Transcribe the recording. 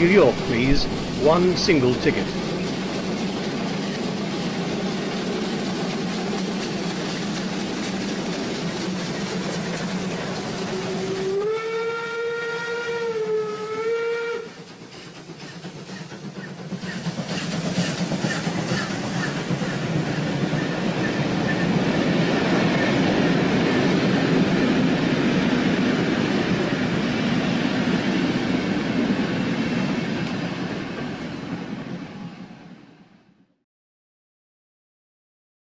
New York, please. One single ticket.